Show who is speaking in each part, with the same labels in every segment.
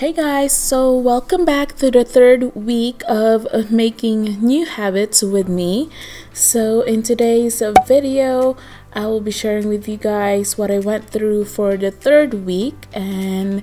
Speaker 1: Hey guys, so welcome back to the third week of making new habits with me. So in today's video, I will be sharing with you guys what I went through for the third week and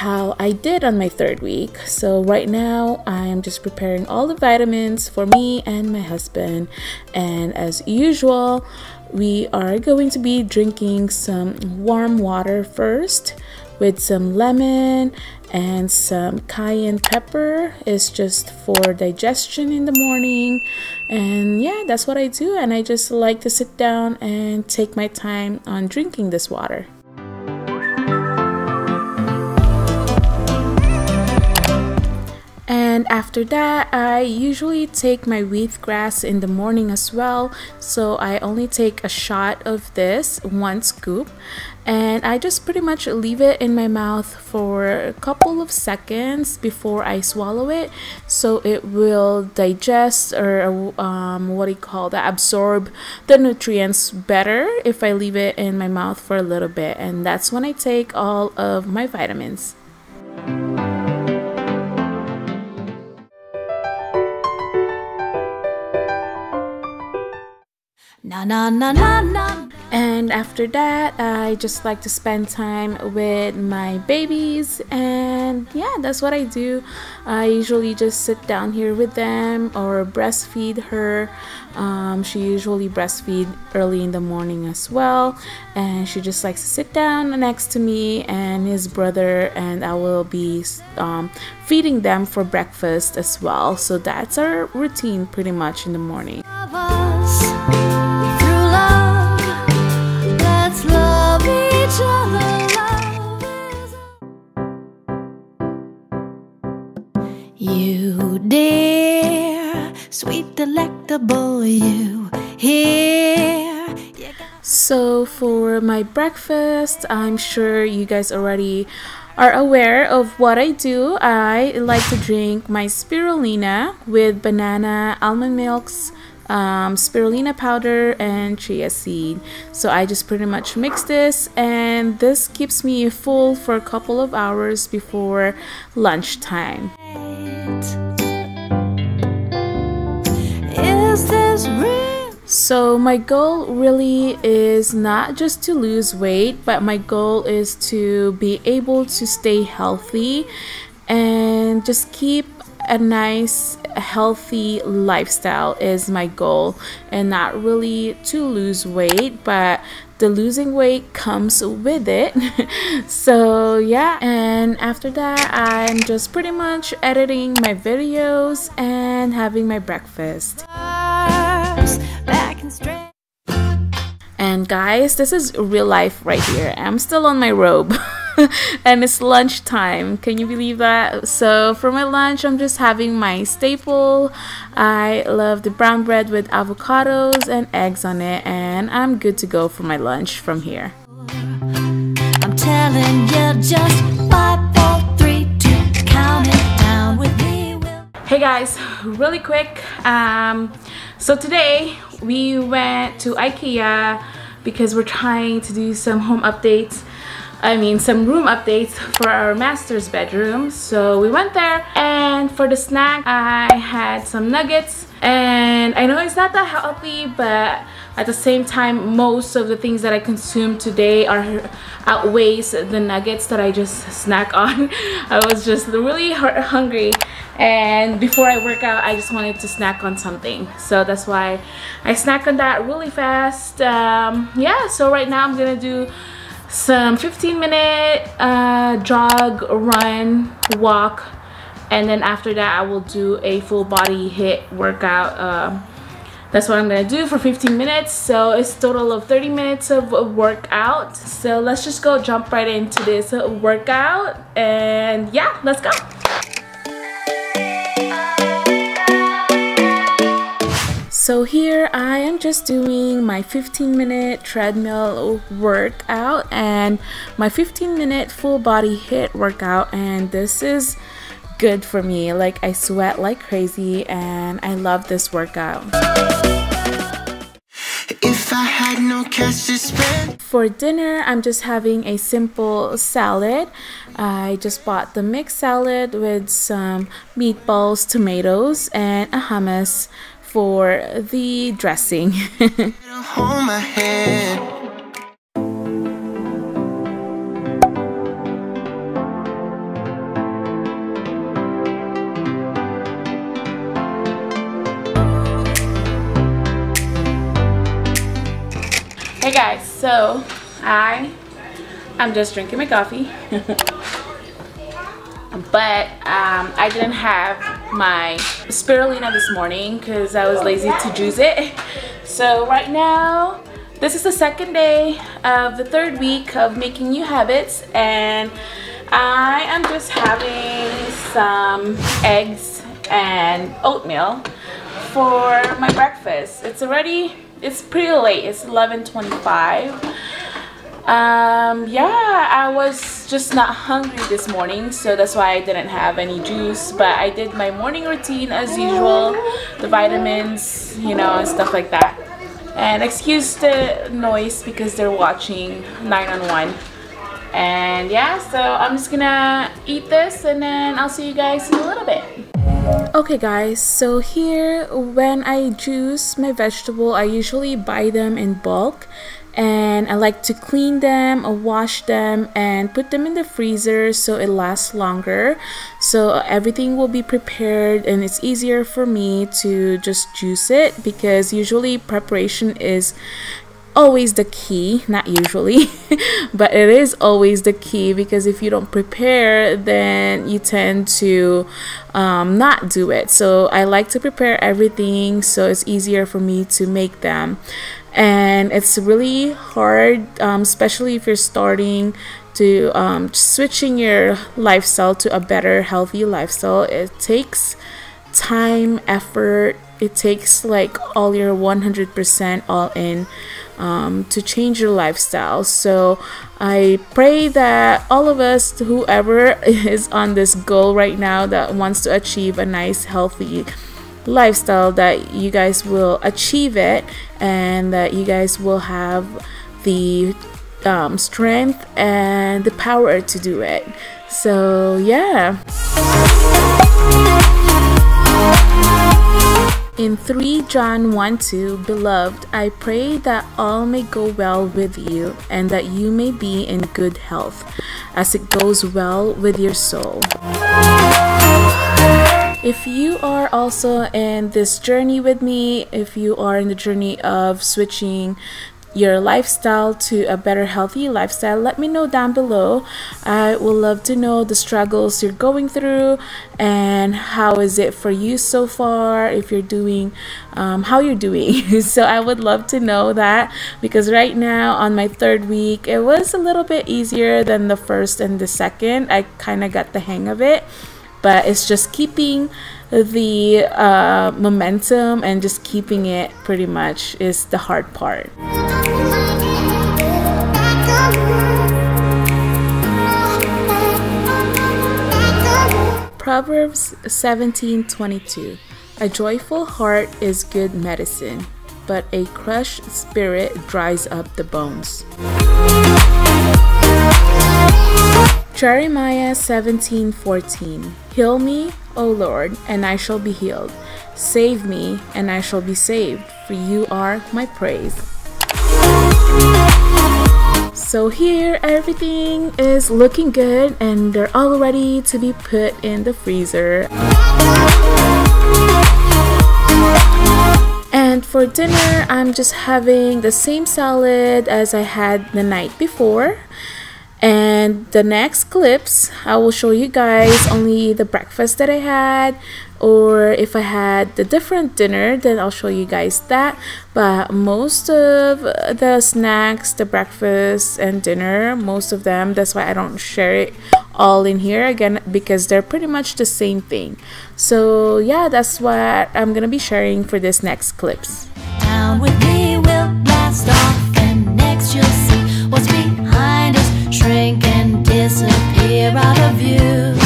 Speaker 1: how I did on my third week. So right now, I am just preparing all the vitamins for me and my husband. And as usual, we are going to be drinking some warm water first with some lemon and some cayenne pepper. It's just for digestion in the morning. And yeah that's what I do. And I just like to sit down and take my time on drinking this water. And after that I usually take my wheatgrass in the morning as well. So I only take a shot of this one scoop and I just pretty much leave it in my mouth for a couple of seconds before I swallow it so it will digest or um, what do you call that absorb the nutrients better if I leave it in my mouth for a little bit and that's when I take all of my vitamins. Na na na na na. And after that, I just like to spend time with my babies, and yeah, that's what I do. I usually just sit down here with them or breastfeed her. Um, she usually breastfeed early in the morning as well, and she just likes to sit down next to me and his brother, and I will be um, feeding them for breakfast as well. So that's our routine pretty much in the morning. My breakfast, I'm sure you guys already are aware of what I do. I like to drink my spirulina with banana, almond milks, um, spirulina powder and chia seed. So I just pretty much mix this and this keeps me full for a couple of hours before lunchtime so my goal really is not just to lose weight but my goal is to be able to stay healthy and just keep a nice healthy lifestyle is my goal. And not really to lose weight but the losing weight comes with it. So yeah. And after that i'm just pretty much editing my videos and having my breakfast and guys this is real life right here i'm still on my robe and it's lunchtime. Can you believe that? So for my lunch, I'm just having my staple. I love the brown bread with avocados and eggs on it, and I'm good to go for my lunch from here. I'm telling you just five, four, three, two, count it down with me. Hey guys, really quick. Um, so today we went to IKEA because we're trying to do some home updates. I mean some room updates for our master's bedroom. So we went there and for the snack I had some nuggets and I know it's not that healthy but at the same time most of the things that I consume today are outweighs the nuggets that I just snack on. I was just really hungry. And before I work out I just wanted to snack on something. So that's why I snack on that really fast. Um, yeah so right now I'm gonna do some 15 minute uh, jog, run, walk, and then after that I will do a full body HIIT workout. Uh, that's what I'm gonna do for 15 minutes. So it's total of 30 minutes of workout. So let's just go jump right into this workout and yeah, let's go. So here I am just doing my 15 minute treadmill workout and my 15 minute full body HIIT workout and this is good for me. Like I sweat like crazy and I love this workout. If if I had no cash to spend. For dinner, I'm just having a simple salad. I just bought the mixed salad with some meatballs, tomatoes, and a hummus for the dressing. so I I'm just drinking my coffee. but um, I didn't have my spirulina this morning because I was lazy to juice it. So right now, this is the second day of the third week of making new habits and I am just having some eggs and oatmeal for my breakfast. It's already it's pretty late. It's 11:25 um yeah I was just not hungry this morning so that's why I didn't have any juice but I did my morning routine as usual the vitamins you know and stuff like that. And excuse the noise because they're watching 9 on 1 and yeah so I'm just gonna eat this and then I'll see you guys in a little bit Okay guys, so here when I juice my vegetable, I usually buy them in bulk and I like to clean them, wash them and put them in the freezer so it lasts longer. So everything will be prepared and it's easier for me to just juice it because usually preparation is always the key not usually but it is always the key because if you don't prepare then you tend to um, not do it. So I like to prepare everything so it's easier for me to make them. And it's really hard um, especially if you're starting to um, switching your lifestyle to a better healthy lifestyle. It takes time effort. It takes like all your 100% all in um, to change your lifestyle. So I pray that all of us, whoever is on this goal right now that wants to achieve a nice, healthy lifestyle, that you guys will achieve it and that you guys will have the um, strength and the power to do it. So, yeah. In 3 John 1 2, Beloved, I pray that all may go well with you, and that you may be in good health, as it goes well with your soul. If you are also in this journey with me, if you are in the journey of switching your lifestyle to a better healthy lifestyle let me know down below. I would love to know the struggles you're going through and how is it for you so far if you're doing um, how you're doing. So i would love to know that because right now on my third week it was a little bit easier than the first and the second. I kind of got the hang of it but it's just keeping the uh, momentum and just keeping it pretty much is the hard part. Proverbs 17:22 A joyful heart is good medicine, but a crushed spirit dries up the bones. Jeremiah 17:14 Heal me, O Lord, and I shall be healed. Save me, and I shall be saved, for you are my praise. So here everything is looking good and they're all ready to be put in the freezer. And for dinner, I'm just having the same salad as I had the night before and the next clips I will show you guys only the breakfast that I had or if I had the different dinner then I'll show you guys that. But most of the snacks the breakfast and dinner most of them that's why I don't share it all in here again because they're pretty much the same thing. So yeah that's what I'm gonna be sharing for this next clips. Disappear out of view.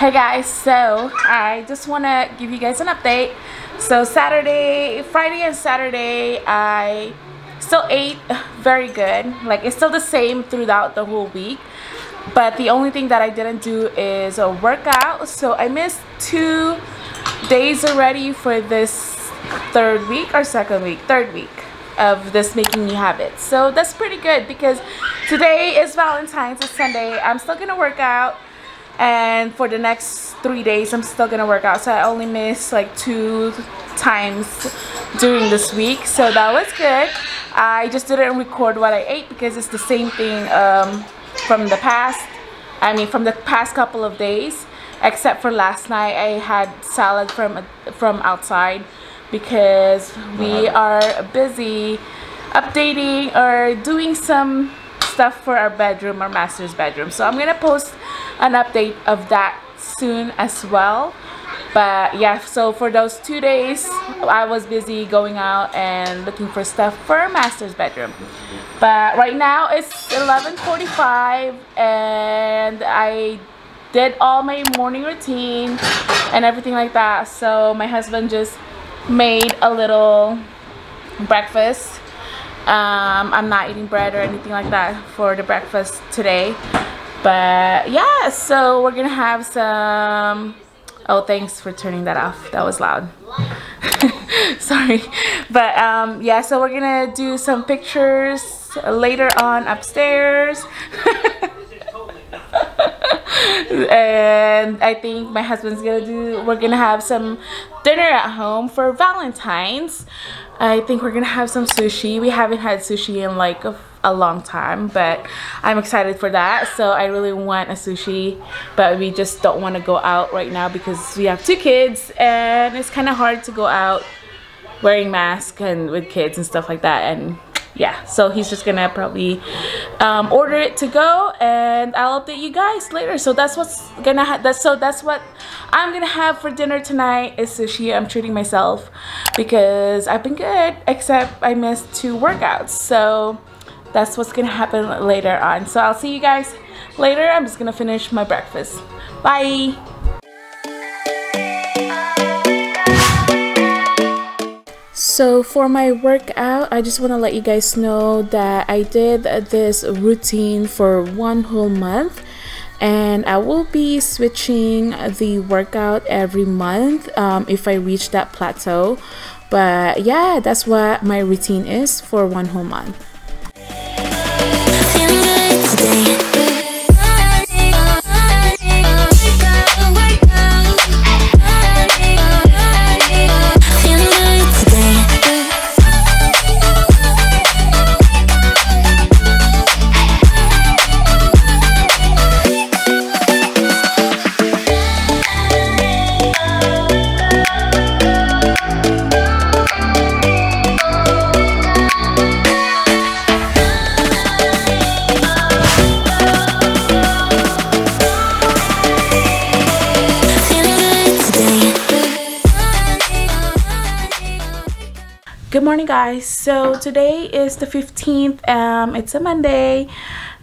Speaker 1: Hey guys, so I just want to give you guys an update. So Saturday, Friday and Saturday, I still ate very good. Like it's still the same throughout the whole week. But the only thing that I didn't do is a workout. So I missed two days already for this third week or second week? Third week of this making new habits. So that's pretty good because today is Valentine's, it's Sunday. I'm still gonna work out and for the next three days I'm still gonna work out. So I only missed like two times during this week. So that was good. I just didn't record what I ate because it's the same thing um, from the past. I mean from the past couple of days except for last night I had salad from from outside because we are busy updating or doing some stuff for our bedroom our master's bedroom. So I'm gonna post an update of that soon as well. But yeah so for those two days I was busy going out and looking for stuff for our master's bedroom. But right now it's 11:45 and I did all my morning routine and everything like that. So my husband just made a little breakfast um, I'm not eating bread or anything like that for the breakfast today. But yeah so we're gonna have some oh thanks for turning that off. That was loud. Sorry. But um yeah so we're gonna do some pictures later on upstairs and I think my husband's gonna do we're gonna have some dinner at home for Valentine's. I think we're gonna have some sushi. We haven't had sushi in like a, a long time but I'm excited for that. So I really want a sushi but we just don't want to go out right now because we have two kids and it's kind of hard to go out wearing masks and with kids and stuff like that and yeah so he's just gonna probably um, order it to go and I'll update you guys later. So that's what's gonna ha that's so that's what I'm gonna have for dinner tonight is sushi. I'm treating myself because I've been good except I missed two workouts. So that's what's gonna happen later on. So I'll see you guys later. I'm just gonna finish my breakfast. Bye So for my workout, I just want to let you guys know that I did this routine for one whole month and I will be switching the workout every month um, if I reach that plateau. But yeah, that's what my routine is for one whole month. Morning guys. So today is the 15th um it's a monday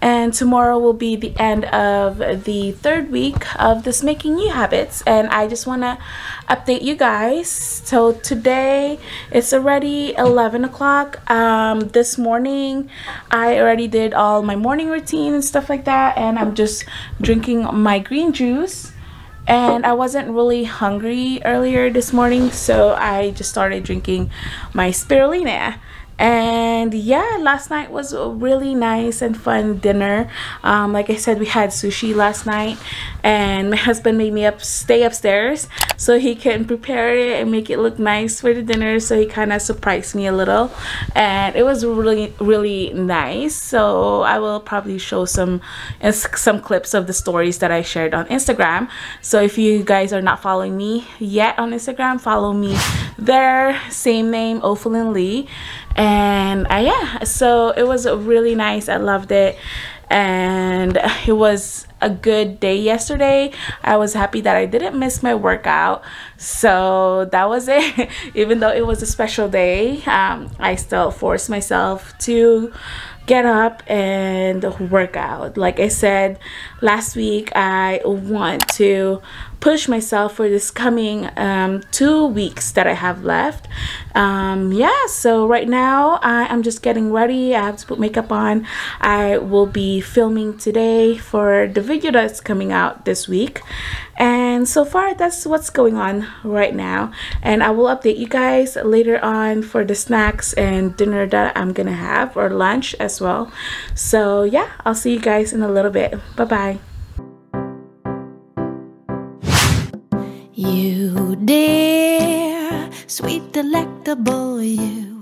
Speaker 1: and tomorrow will be the end of the third week of this making new habits and i just want to update you guys. So today it's already 11 o'clock. Um this morning i already did all my morning routine and stuff like that and i'm just drinking my green juice and I wasn't really hungry earlier this morning so I just started drinking my spirulina and yeah last night was a really nice and fun dinner. Um, like I said we had sushi last night and my husband made me up stay upstairs so he can prepare it and make it look nice for the dinner. So he kind of surprised me a little and it was really really nice. So I will probably show some some clips of the stories that I shared on Instagram. So if you guys are not following me yet on Instagram follow me there. Same name Ophalyn Lee and uh, yeah so it was really nice. I loved it. And it was a good day yesterday. I was happy that i didn't miss my workout. So that was it. Even though it was a special day um, i still forced myself to get up and work out. Like i said last week i want to push myself for this coming um, two weeks that I have left. Um, yeah, so right now I, am just getting ready. I have to put makeup on. I will be filming today for the video that's coming out this week. And so far, that's what's going on right now. And I will update you guys later on for the snacks and dinner that I'm gonna have or lunch as well. So yeah, I'll see you guys in a little bit. Bye-bye.
Speaker 2: Dear, sweet delectable you.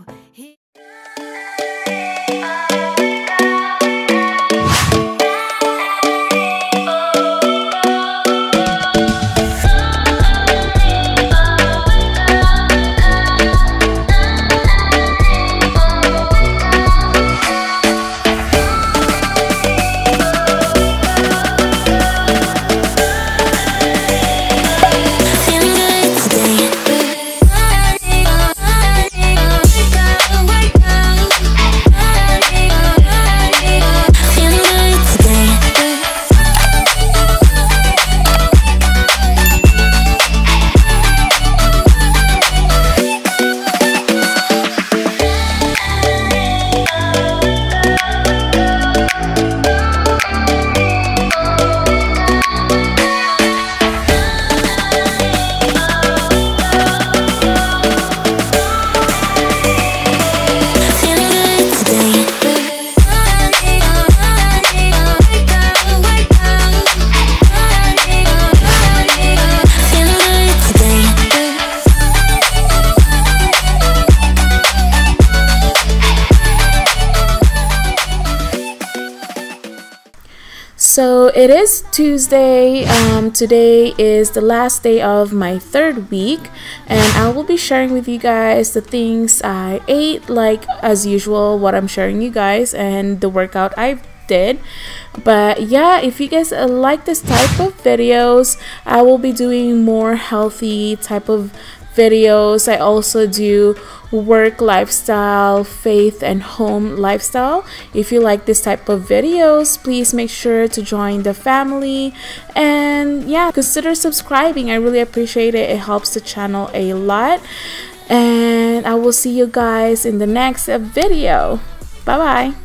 Speaker 1: So it is Tuesday. Um, today is the last day of my third week, and I will be sharing with you guys the things I ate, like as usual, what I'm sharing you guys, and the workout I did but yeah if you guys like this type of videos i will be doing more healthy type of videos. I also do work lifestyle, faith, and home lifestyle. If you like this type of videos, please make sure to join the family and yeah, consider subscribing. I really appreciate it. It helps the channel a lot. And I will see you guys in the next video. Bye bye.